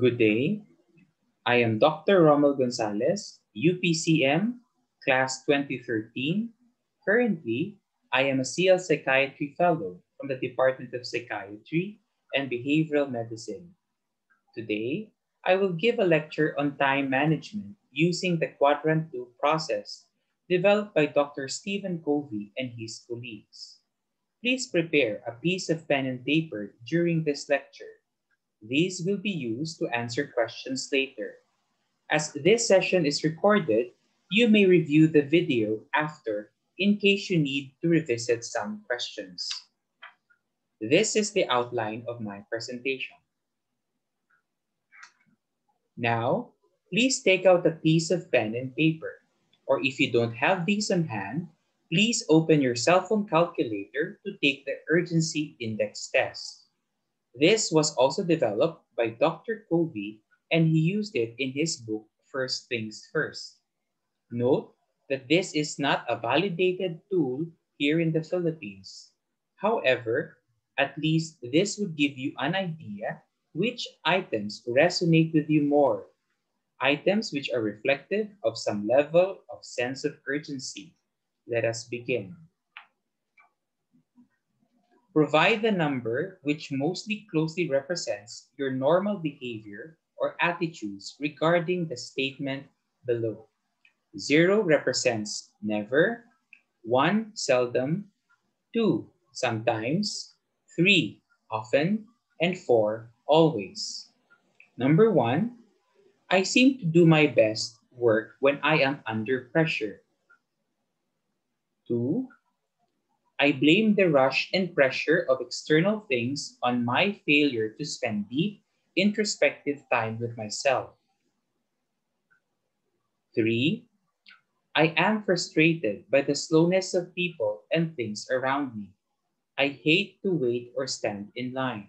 Good day. I am Dr. Romel Gonzalez, UPCM, Class 2013. Currently, I am a CL Psychiatry Fellow from the Department of Psychiatry and Behavioral Medicine. Today, I will give a lecture on time management using the Quadrant 2 process developed by Dr. Stephen Covey and his colleagues. Please prepare a piece of pen and paper during this lecture these will be used to answer questions later. As this session is recorded, you may review the video after in case you need to revisit some questions. This is the outline of my presentation. Now, please take out a piece of pen and paper, or if you don't have these on hand, please open your cell phone calculator to take the urgency index test. This was also developed by Dr. Covey and he used it in his book, First Things First. Note that this is not a validated tool here in the Philippines. However, at least this would give you an idea which items resonate with you more. Items which are reflective of some level of sense of urgency. Let us begin. Provide the number which mostly closely represents your normal behavior or attitudes regarding the statement below. Zero represents never, one seldom, two sometimes, three often, and four always. Number one, I seem to do my best work when I am under pressure. Two, I blame the rush and pressure of external things on my failure to spend deep, introspective time with myself. Three, I am frustrated by the slowness of people and things around me. I hate to wait or stand in line.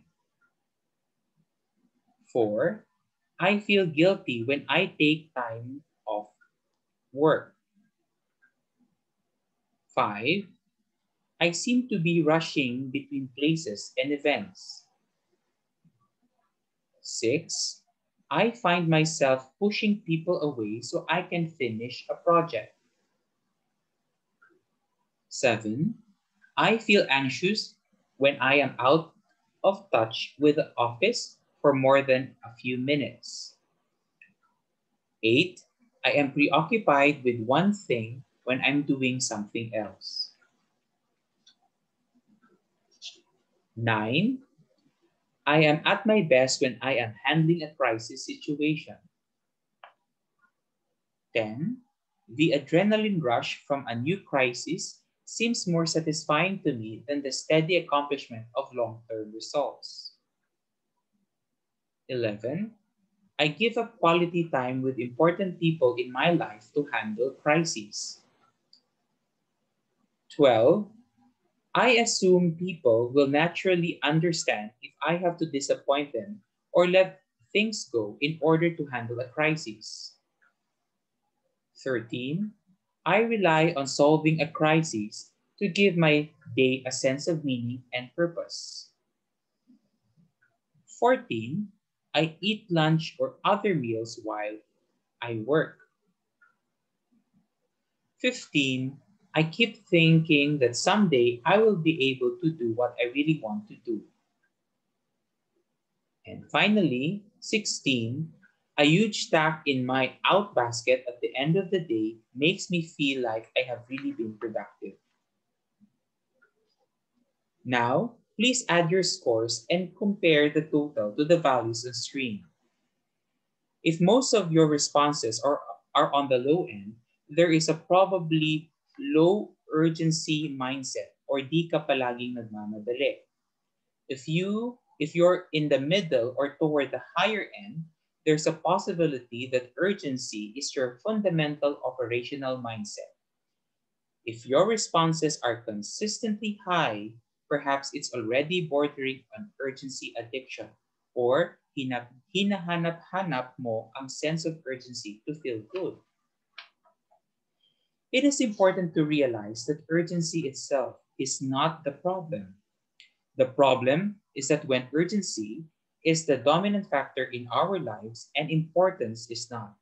Four, I feel guilty when I take time off work. Five, I seem to be rushing between places and events. Six, I find myself pushing people away so I can finish a project. Seven, I feel anxious when I am out of touch with the office for more than a few minutes. Eight, I am preoccupied with one thing when I'm doing something else. Nine, I am at my best when I am handling a crisis situation. 10. The adrenaline rush from a new crisis seems more satisfying to me than the steady accomplishment of long-term results. 11. I give up quality time with important people in my life to handle crises. 12. I assume people will naturally understand if I have to disappoint them or let things go in order to handle a crisis. 13. I rely on solving a crisis to give my day a sense of meaning and purpose. 14. I eat lunch or other meals while I work. 15. I keep thinking that someday I will be able to do what I really want to do. And finally, 16, a huge stack in my out basket at the end of the day makes me feel like I have really been productive. Now, please add your scores and compare the total to the values on screen. If most of your responses are, are on the low end, there is a probably low urgency mindset or di ka palaging nagmamadali. If you if you're in the middle or toward the higher end, there's a possibility that urgency is your fundamental operational mindset. If your responses are consistently high, perhaps it's already bordering on urgency addiction or hinahanap-hanap mo ang sense of urgency to feel good. It is important to realize that urgency itself is not the problem. The problem is that when urgency is the dominant factor in our lives and importance is not.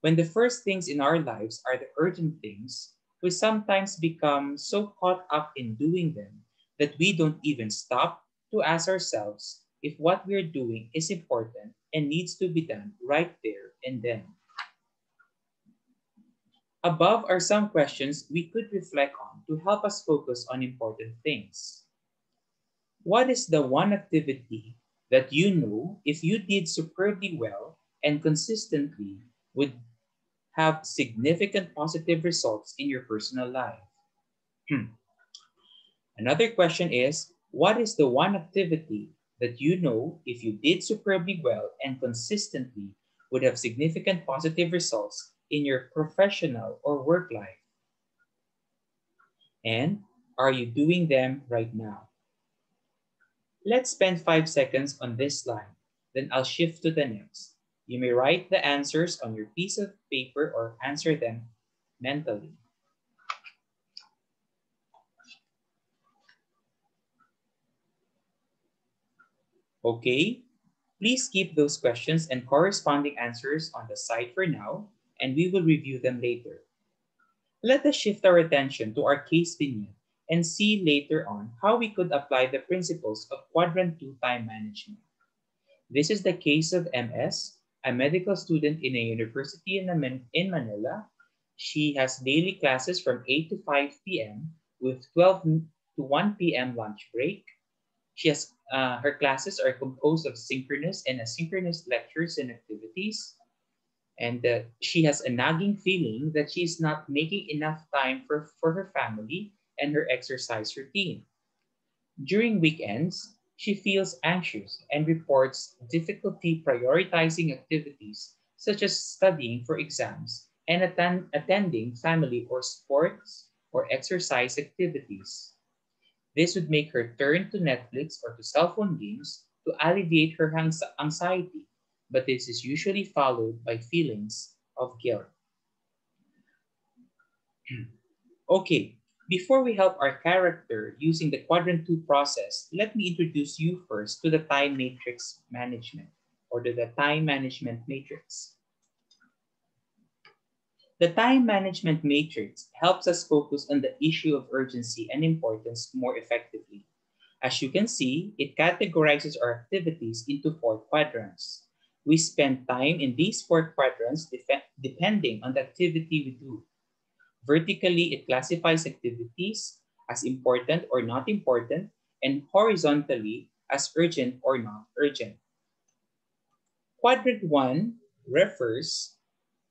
When the first things in our lives are the urgent things, we sometimes become so caught up in doing them that we don't even stop to ask ourselves if what we're doing is important and needs to be done right there and then. Above are some questions we could reflect on to help us focus on important things. What is the one activity that you know if you did superbly well and consistently would have significant positive results in your personal life? Hmm. Another question is, what is the one activity that you know if you did superbly well and consistently would have significant positive results in your professional or work life? And are you doing them right now? Let's spend five seconds on this line, then I'll shift to the next. You may write the answers on your piece of paper or answer them mentally. Okay, please keep those questions and corresponding answers on the side for now, and we will review them later. Let us shift our attention to our case vignette and see later on how we could apply the principles of Quadrant 2 time management. This is the case of MS, a medical student in a university in, in Manila. She has daily classes from 8 to 5 p.m. with 12 to 1 p.m. lunch break. She has, uh, her classes are composed of synchronous and asynchronous lectures and activities. And she has a nagging feeling that she's not making enough time for, for her family and her exercise routine. During weekends, she feels anxious and reports difficulty prioritizing activities such as studying for exams and attend, attending family or sports or exercise activities. This would make her turn to Netflix or to cell phone games to alleviate her anxiety, but this is usually followed by feelings of guilt. okay, before we help our character using the quadrant 2 process, let me introduce you first to the time matrix management or to the time management matrix. The time management matrix helps us focus on the issue of urgency and importance more effectively. As you can see, it categorizes our activities into four quadrants. We spend time in these four quadrants depending on the activity we do. Vertically, it classifies activities as important or not important, and horizontally as urgent or not urgent. Quadrant 1 refers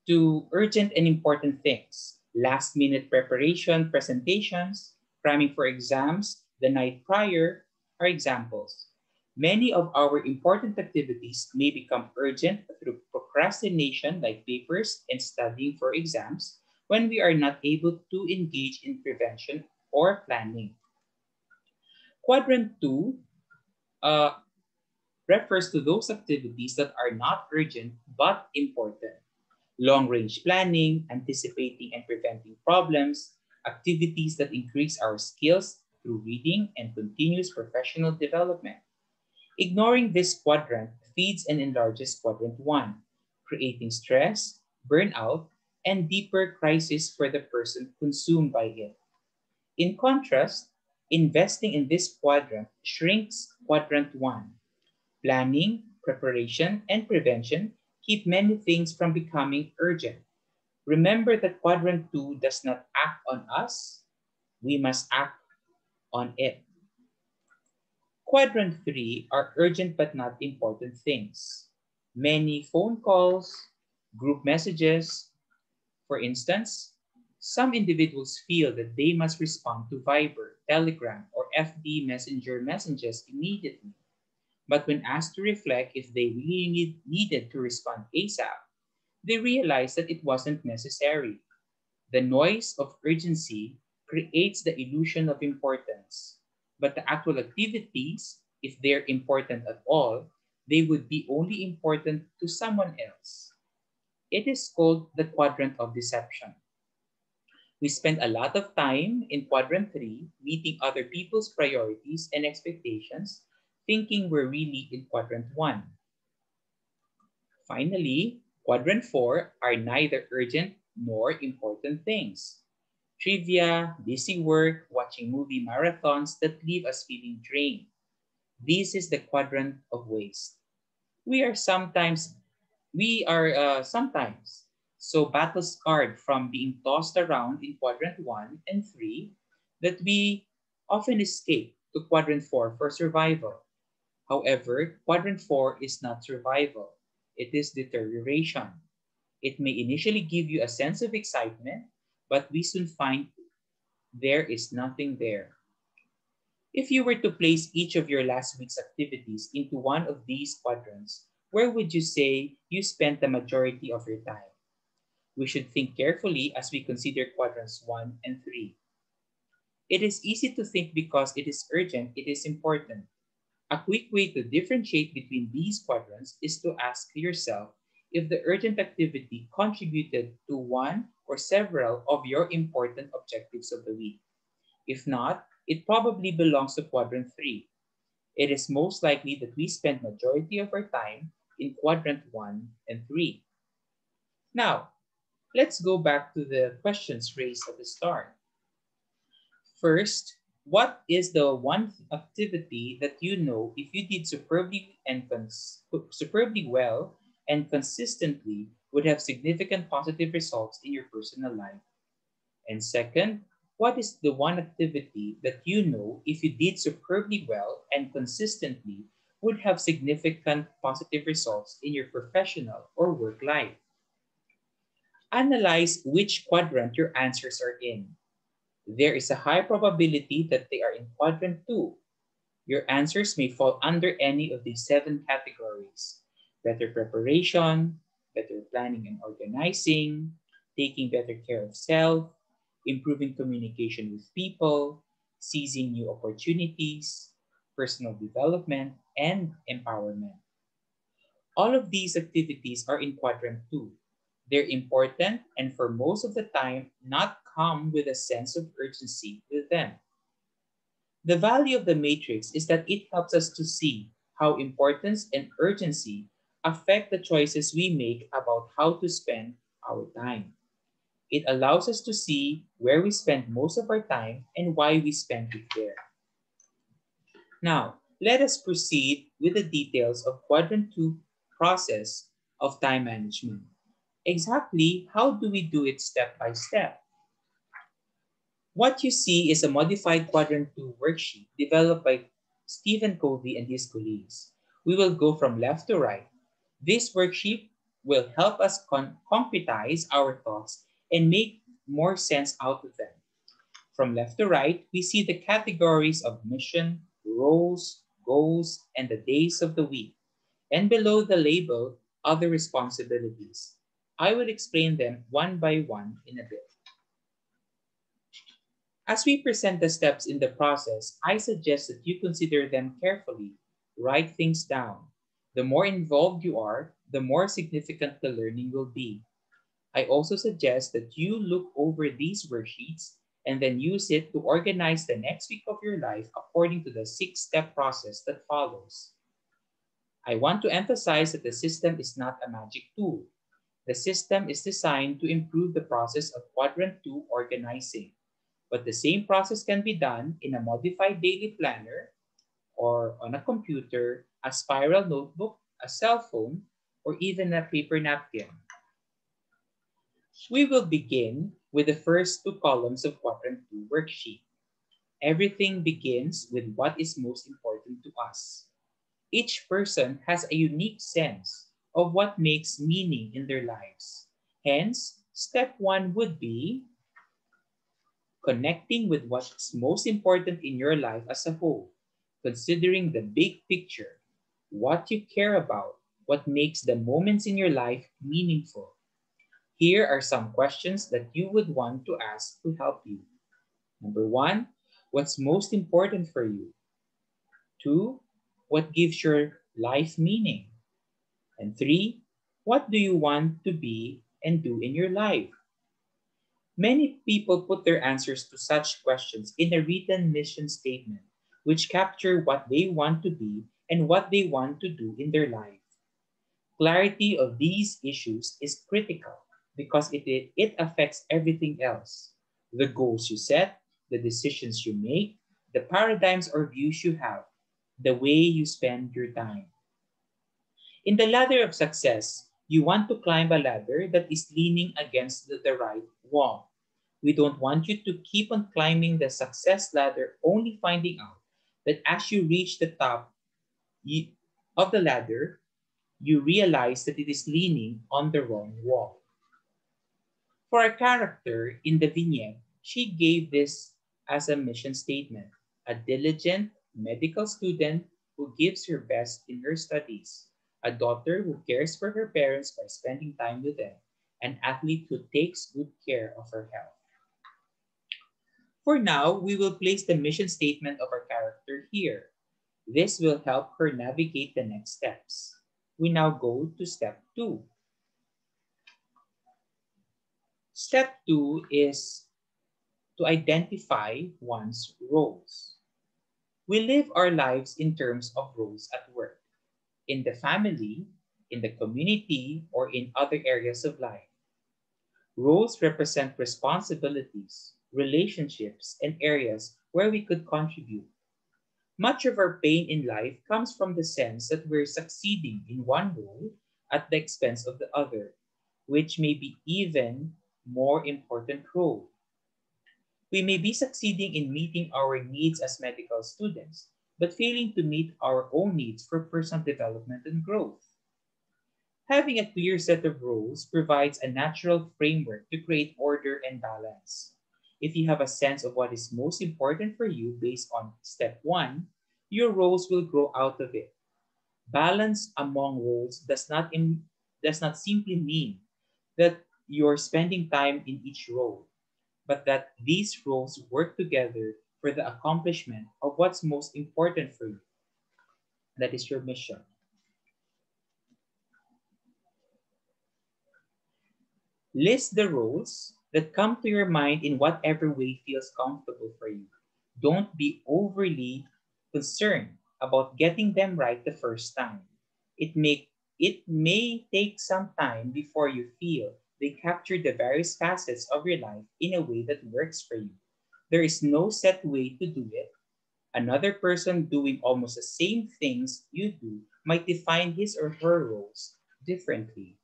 to urgent and important things, last minute preparation, presentations, cramming for exams, the night prior are examples. Many of our important activities may become urgent through procrastination like papers and studying for exams, when we are not able to engage in prevention or planning. Quadrant 2 uh, refers to those activities that are not urgent but important. Long-range planning, anticipating and preventing problems, activities that increase our skills through reading and continuous professional development. Ignoring this quadrant feeds and enlarges quadrant 1, creating stress, burnout, and deeper crisis for the person consumed by it. In contrast, investing in this quadrant shrinks quadrant one. Planning, preparation, and prevention keep many things from becoming urgent. Remember that quadrant two does not act on us, we must act on it. Quadrant three are urgent but not important things. Many phone calls, group messages, for instance, some individuals feel that they must respond to Viber, Telegram, or FB Messenger messages immediately. But when asked to reflect if they really need, needed to respond ASAP, they realized that it wasn't necessary. The noise of urgency creates the illusion of importance, but the actual activities, if they're important at all, they would be only important to someone else. It is called the quadrant of deception. We spend a lot of time in quadrant three meeting other people's priorities and expectations, thinking we're really in quadrant one. Finally, quadrant four are neither urgent nor important things. Trivia, busy work, watching movie marathons that leave us feeling drained. This is the quadrant of waste. We are sometimes, we are uh, sometimes so battle scarred from being tossed around in quadrant one and three that we often escape to quadrant four for survival. However, quadrant four is not survival. It is deterioration. It may initially give you a sense of excitement, but we soon find there is nothing there. If you were to place each of your last week's activities into one of these quadrants, where would you say you spent the majority of your time? We should think carefully as we consider quadrants 1 and 3. It is easy to think because it is urgent, it is important. A quick way to differentiate between these quadrants is to ask yourself if the urgent activity contributed to one or several of your important objectives of the week. If not, it probably belongs to quadrant 3. It is most likely that we spend majority of our time in quadrant 1 and 3. Now, let's go back to the questions raised at the start. First, what is the one activity that you know if you did superbly and superbly well and consistently would have significant positive results in your personal life? And second, what is the one activity that you know if you did superbly well and consistently would have significant positive results in your professional or work life? Analyze which quadrant your answers are in. There is a high probability that they are in quadrant 2. Your answers may fall under any of these seven categories. Better preparation, better planning and organizing, taking better care of self, improving communication with people, seizing new opportunities, personal development, and empowerment. All of these activities are in quadrant two. They're important and for most of the time not come with a sense of urgency with them. The value of the matrix is that it helps us to see how importance and urgency affect the choices we make about how to spend our time. It allows us to see where we spend most of our time and why we spend it there. Now, let us proceed with the details of quadrant two process of time management. Exactly how do we do it step by step? What you see is a modified quadrant two worksheet developed by Stephen Covey and his colleagues. We will go from left to right. This worksheet will help us concretize our thoughts and make more sense out of them. From left to right, we see the categories of mission, roles, goals, and the days of the week. And below the label, other responsibilities. I will explain them one by one in a bit. As we present the steps in the process, I suggest that you consider them carefully. Write things down. The more involved you are, the more significant the learning will be. I also suggest that you look over these worksheets and then use it to organize the next week of your life according to the six-step process that follows. I want to emphasize that the system is not a magic tool. The system is designed to improve the process of quadrant 2 organizing, but the same process can be done in a modified daily planner or on a computer, a spiral notebook, a cell phone, or even a paper napkin. We will begin with the first two columns of quadrant 2 worksheet. Everything begins with what is most important to us. Each person has a unique sense of what makes meaning in their lives. Hence, step one would be connecting with what's most important in your life as a whole, considering the big picture, what you care about, what makes the moments in your life meaningful. Here are some questions that you would want to ask to help you. Number one, what's most important for you? Two, what gives your life meaning? And three, what do you want to be and do in your life? Many people put their answers to such questions in a written mission statement, which capture what they want to be and what they want to do in their life. Clarity of these issues is critical because it, it, affects everything else. The goals you set, the decisions you make, the paradigms or views you have, the way you spend your time. In the ladder of success, you want to climb a ladder that is leaning against the, the right wall. We don't want you to keep on climbing the success ladder, only finding out that as you reach the top of the ladder, you realize that it is leaning on the wrong wall. For a character in the vignette, she gave this as a mission statement, a diligent medical student who gives her best in her studies, a daughter who cares for her parents by spending time with them, an athlete who takes good care of her health. For now, we will place the mission statement of our character here. This will help her navigate the next steps we now go to step two. Step two is to identify one's roles. We live our lives in terms of roles at work, in the family, in the community, or in other areas of life. Roles represent responsibilities, relationships, and areas where we could contribute. Much of our pain in life comes from the sense that we're succeeding in one role at the expense of the other, which may be even more important role. We may be succeeding in meeting our needs as medical students, but failing to meet our own needs for personal development and growth. Having a clear set of roles provides a natural framework to create order and balance. If you have a sense of what is most important for you based on step one, your roles will grow out of it. Balance among roles does not, in, does not simply mean that you're spending time in each role, but that these roles work together for the accomplishment of what's most important for you. That is your mission. List the roles that come to your mind in whatever way feels comfortable for you. Don't be overly concerned about getting them right the first time. It may, it may take some time before you feel they capture the various facets of your life in a way that works for you. There is no set way to do it. Another person doing almost the same things you do might define his or her roles differently.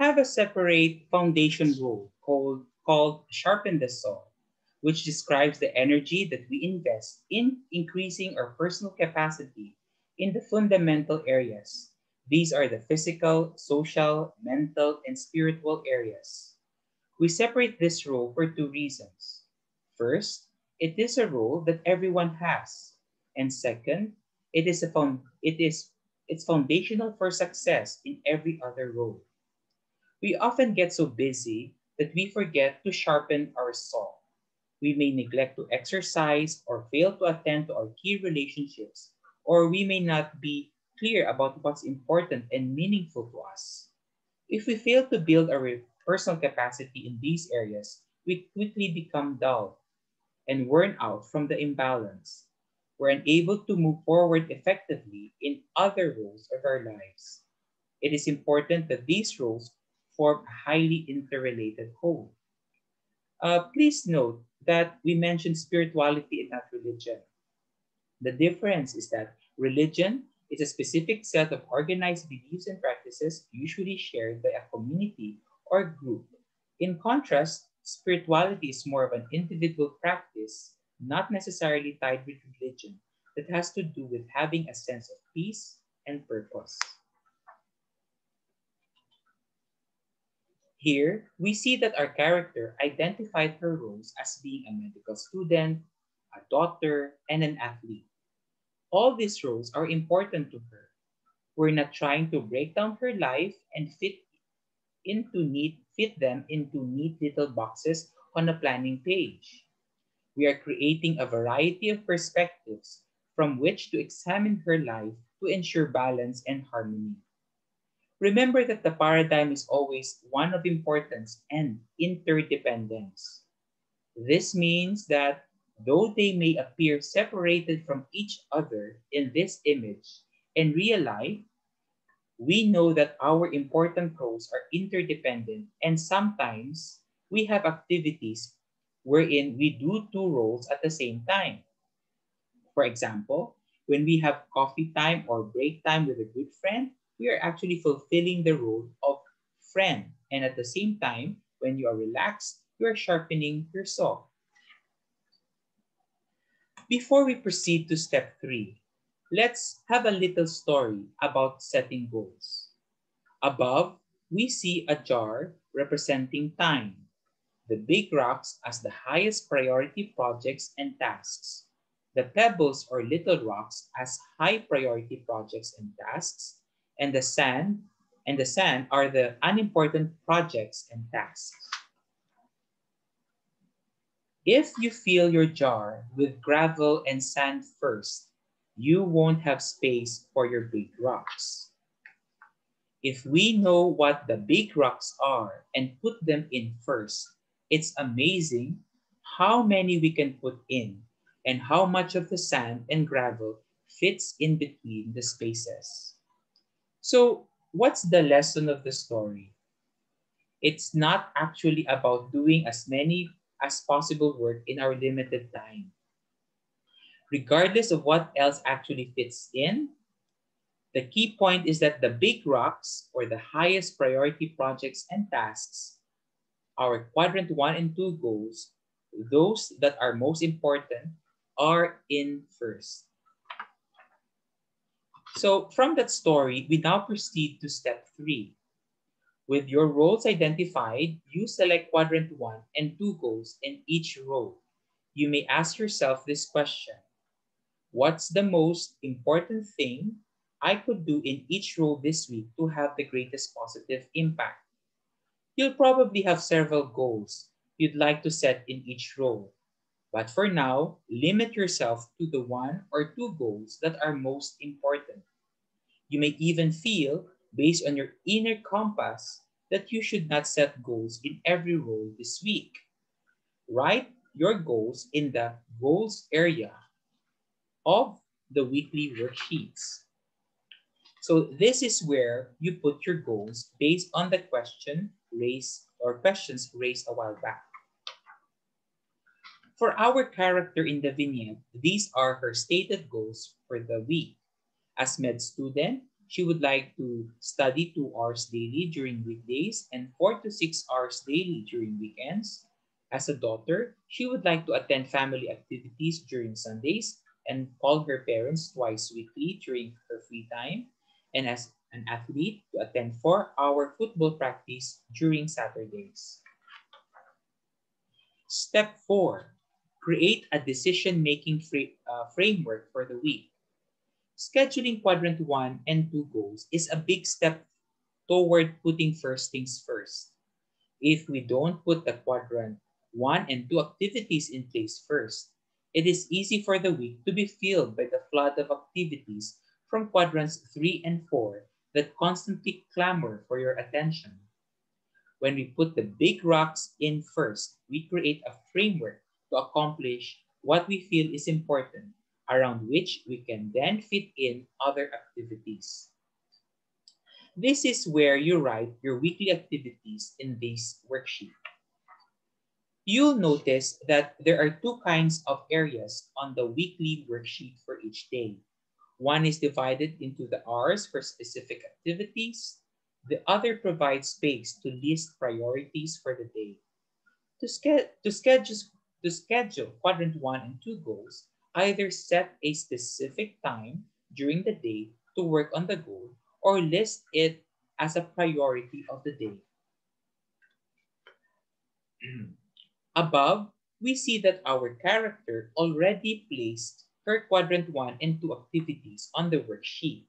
Have a separate foundation rule called, called Sharpen the Saw, which describes the energy that we invest in increasing our personal capacity in the fundamental areas. These are the physical, social, mental, and spiritual areas. We separate this rule for two reasons. First, it is a rule that everyone has. And second, it is a it is it's foundational for success in every other role. We often get so busy that we forget to sharpen our saw. We may neglect to exercise or fail to attend to our key relationships, or we may not be clear about what's important and meaningful to us. If we fail to build our personal capacity in these areas, we quickly become dull and worn out from the imbalance. We're unable to move forward effectively in other roles of our lives. It is important that these roles form a highly interrelated whole. Uh, please note that we mentioned spirituality and not religion. The difference is that religion is a specific set of organized beliefs and practices usually shared by a community or group. In contrast, spirituality is more of an individual practice, not necessarily tied with religion, that has to do with having a sense of peace and purpose. Here, we see that our character identified her roles as being a medical student, a daughter, and an athlete. All these roles are important to her. We're not trying to break down her life and fit into neat fit them into neat little boxes on a planning page. We are creating a variety of perspectives from which to examine her life to ensure balance and harmony. Remember that the paradigm is always one of importance and interdependence. This means that though they may appear separated from each other in this image, in real life, we know that our important roles are interdependent and sometimes we have activities wherein we do two roles at the same time. For example, when we have coffee time or break time with a good friend, we are actually fulfilling the role of friend. And at the same time, when you are relaxed, you are sharpening your saw. Before we proceed to step three, let's have a little story about setting goals. Above, we see a jar representing time, the big rocks as the highest priority projects and tasks, the pebbles or little rocks as high priority projects and tasks, and the sand and the sand are the unimportant projects and tasks. If you fill your jar with gravel and sand first, you won't have space for your big rocks. If we know what the big rocks are and put them in first, it's amazing how many we can put in and how much of the sand and gravel fits in between the spaces. So what's the lesson of the story? It's not actually about doing as many as possible work in our limited time. Regardless of what else actually fits in, the key point is that the big rocks or the highest priority projects and tasks, our quadrant one and two goals, those that are most important are in first. So from that story, we now proceed to step three. With your roles identified, you select quadrant one and two goals in each role. You may ask yourself this question. What's the most important thing I could do in each role this week to have the greatest positive impact? You'll probably have several goals you'd like to set in each role. But for now, limit yourself to the one or two goals that are most important. You may even feel, based on your inner compass, that you should not set goals in every role this week. Write your goals in the goals area of the weekly worksheets. So this is where you put your goals based on the question raised or questions raised a while back. For our character in the vignette, these are her stated goals for the week. As med student, she would like to study two hours daily during weekdays and four to six hours daily during weekends. As a daughter, she would like to attend family activities during Sundays and call her parents twice weekly during her free time. And as an athlete, to attend four-hour football practice during Saturdays. Step four, create a decision-making uh, framework for the week. Scheduling quadrant one and two goals is a big step toward putting first things first. If we don't put the quadrant one and two activities in place first, it is easy for the week to be filled by the flood of activities from quadrants three and four that constantly clamor for your attention. When we put the big rocks in first, we create a framework to accomplish what we feel is important, around which we can then fit in other activities. This is where you write your weekly activities in this worksheet. You'll notice that there are two kinds of areas on the weekly worksheet for each day. One is divided into the hours for specific activities. The other provides space to list priorities for the day. To, ske to, schedule, to schedule quadrant one and two goals, either set a specific time during the day to work on the goal or list it as a priority of the day. Above, we see that our character already placed her quadrant one and two activities on the worksheet.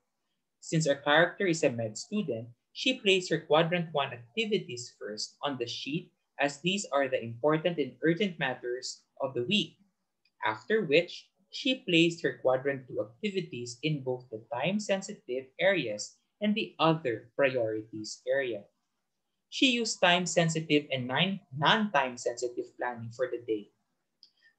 Since our character is a med student, she placed her quadrant one activities first on the sheet as these are the important and urgent matters of the week, after which she placed her quadrant 2 activities in both the time-sensitive areas and the other priorities area. she used time-sensitive and non-time sensitive planning for the day.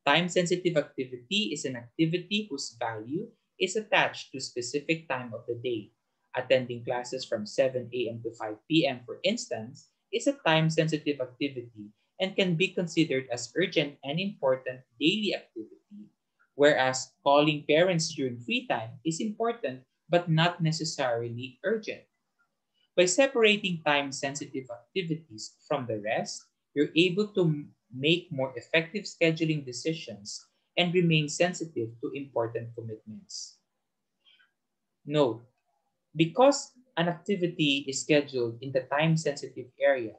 Time-sensitive activity is an activity whose value is attached to specific time of the day. Attending classes from 7 a.m. to 5 p.m., for instance, is a time-sensitive activity and can be considered as urgent and important daily activity, whereas calling parents during free time is important but not necessarily urgent. By separating time-sensitive activities from the rest, you're able to make more effective scheduling decisions and remain sensitive to important commitments. Note, because an activity is scheduled in the time-sensitive area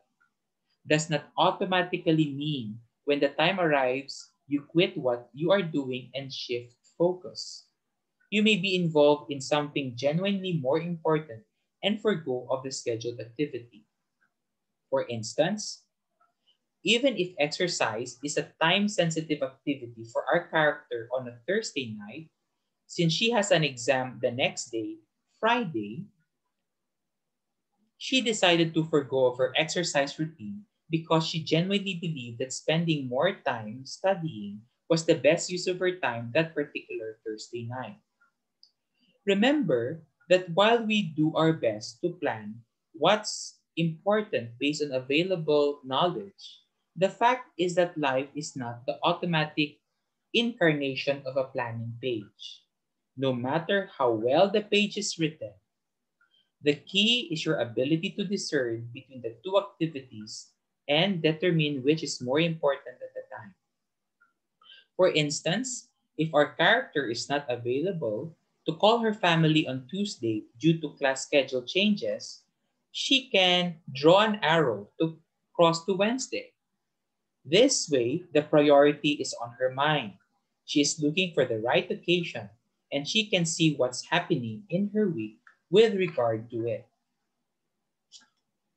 does not automatically mean when the time arrives, you quit what you are doing and shift focus. You may be involved in something genuinely more important and forego of the scheduled activity. For instance, even if exercise is a time-sensitive activity for our character on a Thursday night, since she has an exam the next day, Friday, she decided to forego her exercise routine because she genuinely believed that spending more time studying was the best use of her time that particular Thursday night. Remember that while we do our best to plan what's important based on available knowledge, the fact is that life is not the automatic incarnation of a planning page. No matter how well the page is written, the key is your ability to discern between the two activities and determine which is more important at the time. For instance, if our character is not available, to call her family on Tuesday due to class schedule changes, she can draw an arrow to cross to Wednesday. This way, the priority is on her mind. She is looking for the right occasion and she can see what's happening in her week with regard to it.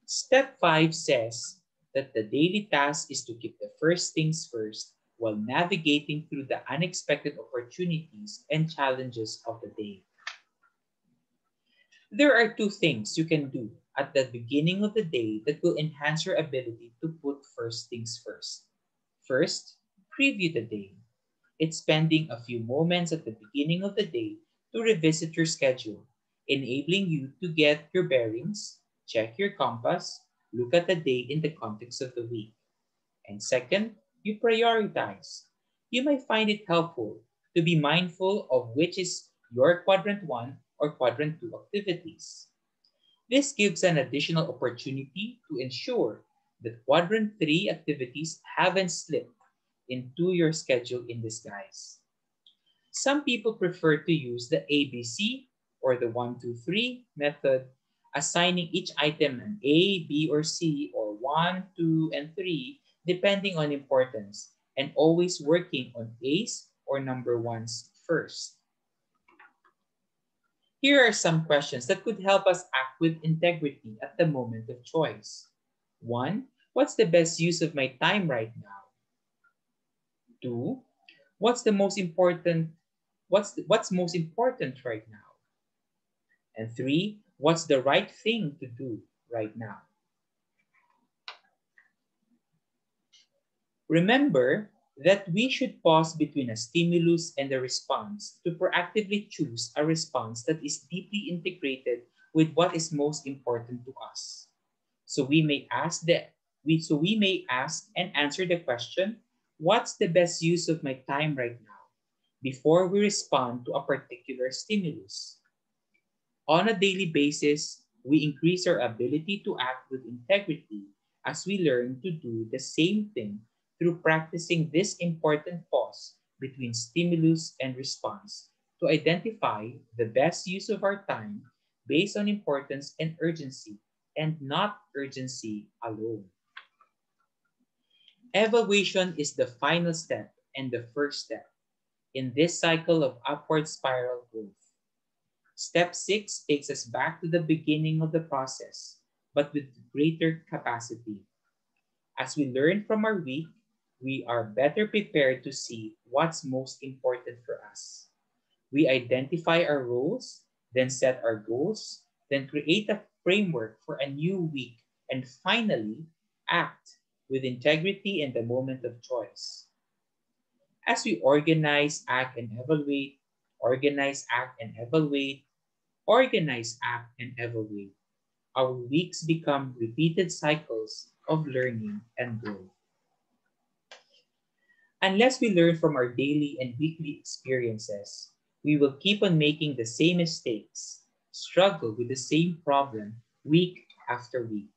Step 5 says that the daily task is to keep the first things first while navigating through the unexpected opportunities and challenges of the day. There are two things you can do at the beginning of the day that will enhance your ability to put first things first. First, preview the day. It's spending a few moments at the beginning of the day to revisit your schedule, enabling you to get your bearings, check your compass, look at the day in the context of the week. And second, you prioritize. You might find it helpful to be mindful of which is your quadrant one or quadrant two activities. This gives an additional opportunity to ensure that quadrant three activities haven't slipped into your schedule in disguise. Some people prefer to use the ABC or the 1, 2, 3 method, assigning each item an A, B, or C, or 1, 2, and 3 depending on importance, and always working on A's or number ones first. Here are some questions that could help us act with integrity at the moment of choice. One, what's the best use of my time right now? Two, what's the most important, what's, the, what's most important right now? And three, what's the right thing to do right now? Remember that we should pause between a stimulus and a response to proactively choose a response that is deeply integrated with what is most important to us. So we may ask that we so we may ask and answer the question, what's the best use of my time right now? Before we respond to a particular stimulus. On a daily basis, we increase our ability to act with integrity as we learn to do the same thing through practicing this important pause between stimulus and response to identify the best use of our time based on importance and urgency and not urgency alone. Evaluation is the final step and the first step in this cycle of upward spiral growth. Step six takes us back to the beginning of the process, but with greater capacity. As we learn from our week we are better prepared to see what's most important for us. We identify our roles, then set our goals, then create a framework for a new week And finally, act with integrity in the moment of choice. As we organize, act, and evaluate, organize, act, and evaluate, organize, act, and evaluate, our weeks become repeated cycles of learning and growth. Unless we learn from our daily and weekly experiences, we will keep on making the same mistakes, struggle with the same problem week after week.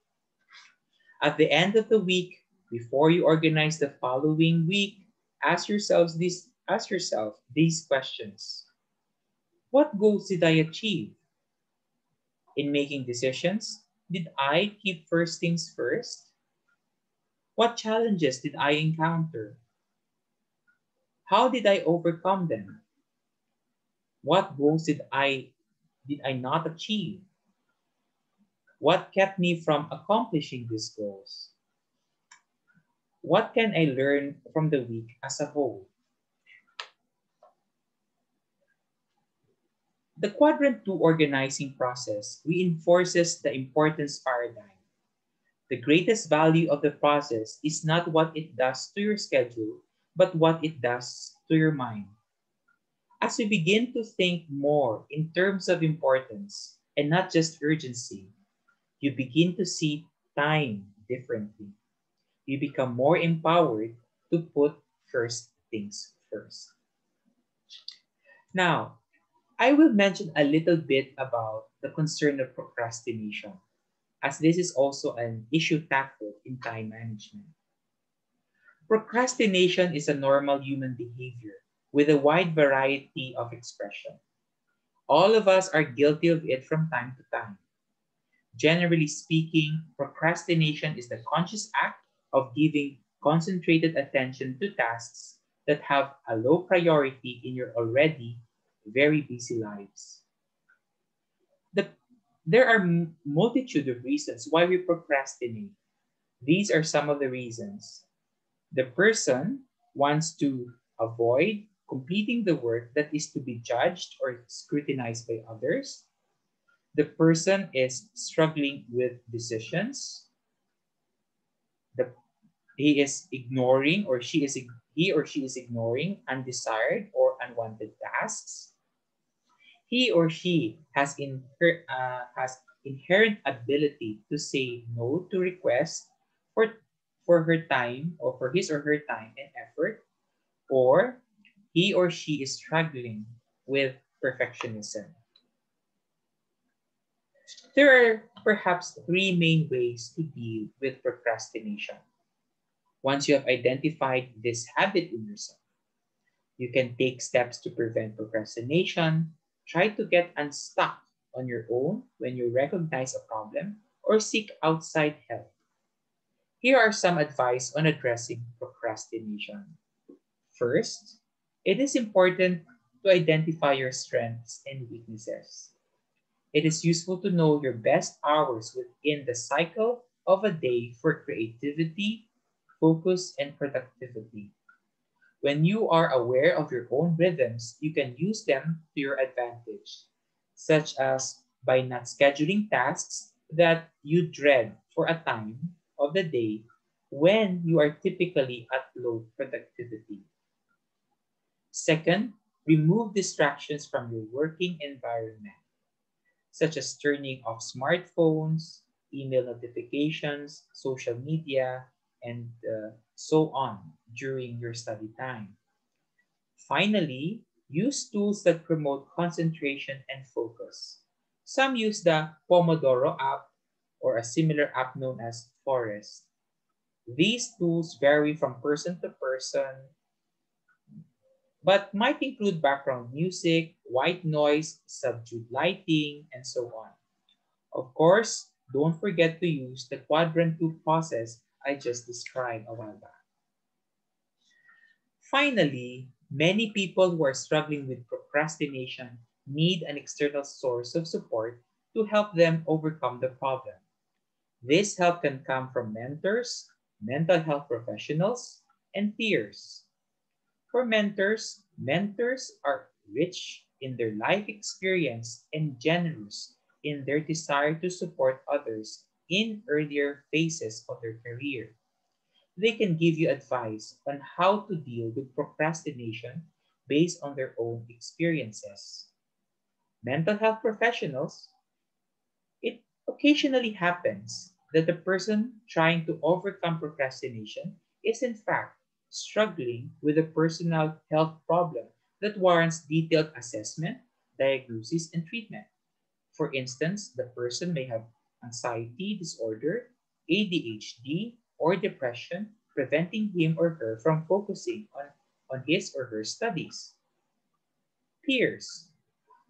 At the end of the week, before you organize the following week, ask yourselves this, ask yourself these questions. What goals did I achieve? In making decisions, did I keep first things first? What challenges did I encounter? How did I overcome them? What goals did I did I not achieve? What kept me from accomplishing these goals? What can I learn from the week as a whole? The quadrant 2 organizing process reinforces the importance paradigm. The greatest value of the process is not what it does to your schedule, but what it does to your mind. As we begin to think more in terms of importance and not just urgency, you begin to see time differently. You become more empowered to put first things first. Now, I will mention a little bit about the concern of procrastination, as this is also an issue tackled in time management. Procrastination is a normal human behavior with a wide variety of expression. All of us are guilty of it from time to time. Generally speaking, procrastination is the conscious act of giving concentrated attention to tasks that have a low priority in your already very busy lives. The, there are multitude of reasons why we procrastinate. These are some of the reasons the person wants to avoid completing the work that is to be judged or scrutinized by others. The person is struggling with decisions. The, he is ignoring or she is he or she is ignoring undesired or unwanted tasks. He or she has in her, uh, has inherent ability to say no to requests for for her time or for his or her time and effort, or he or she is struggling with perfectionism. There are perhaps three main ways to deal with procrastination. Once you have identified this habit in yourself, you can take steps to prevent procrastination, try to get unstuck on your own when you recognize a problem, or seek outside help here are some advice on addressing procrastination. First, it is important to identify your strengths and weaknesses. It is useful to know your best hours within the cycle of a day for creativity, focus, and productivity. When you are aware of your own rhythms, you can use them to your advantage, such as by not scheduling tasks that you dread for a time of the day when you are typically at low productivity. Second, remove distractions from your working environment, such as turning off smartphones, email notifications, social media, and uh, so on during your study time. Finally, use tools that promote concentration and focus. Some use the Pomodoro app or a similar app known as forest. These tools vary from person to person, but might include background music, white noise, subdued lighting, and so on. Of course, don't forget to use the quadrant 2 process I just described a while back. Finally, many people who are struggling with procrastination need an external source of support to help them overcome the problem. This help can come from mentors, mental health professionals, and peers. For mentors, mentors are rich in their life experience and generous in their desire to support others in earlier phases of their career. They can give you advice on how to deal with procrastination based on their own experiences. Mental health professionals, it occasionally happens that the person trying to overcome procrastination is in fact struggling with a personal health problem that warrants detailed assessment, diagnosis, and treatment. For instance, the person may have anxiety disorder, ADHD, or depression, preventing him or her from focusing on, on his or her studies. Peers.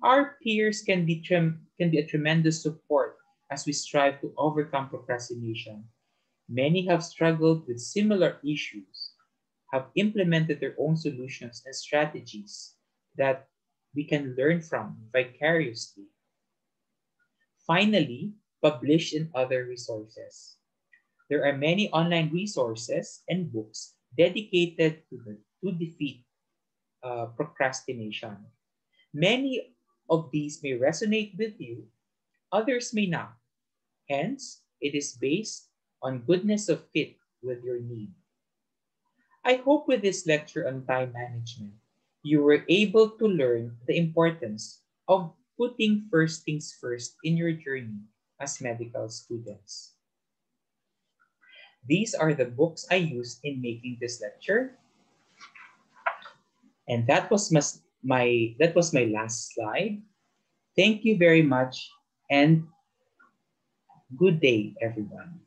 Our peers can be, can be a tremendous support as we strive to overcome procrastination. Many have struggled with similar issues, have implemented their own solutions and strategies that we can learn from vicariously. Finally, published in other resources. There are many online resources and books dedicated to, the, to defeat uh, procrastination. Many of these may resonate with you, others may not. Hence, it is based on goodness of fit with your need. I hope with this lecture on time management, you were able to learn the importance of putting first things first in your journey as medical students. These are the books I used in making this lecture. And that was my, that was my last slide. Thank you very much and good day, everyone.